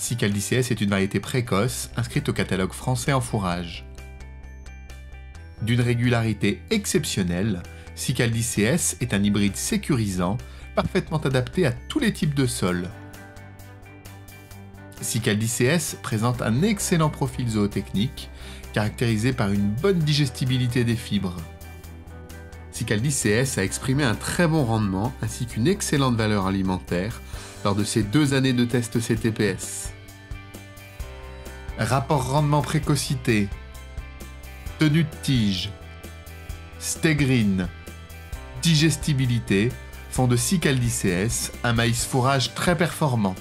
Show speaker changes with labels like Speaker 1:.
Speaker 1: Cicaldices est une variété précoce inscrite au catalogue français en fourrage. D'une régularité exceptionnelle, Cicaldices est un hybride sécurisant, parfaitement adapté à tous les types de sols. Cicaldices présente un excellent profil zootechnique, caractérisé par une bonne digestibilité des fibres. Cicaldices a exprimé un très bon rendement ainsi qu'une excellente valeur alimentaire lors de ses deux années de test CTPS. Rapport rendement-précocité, tenue de tige, stégrine, digestibilité. Font de Cicaldices un maïs fourrage très performant.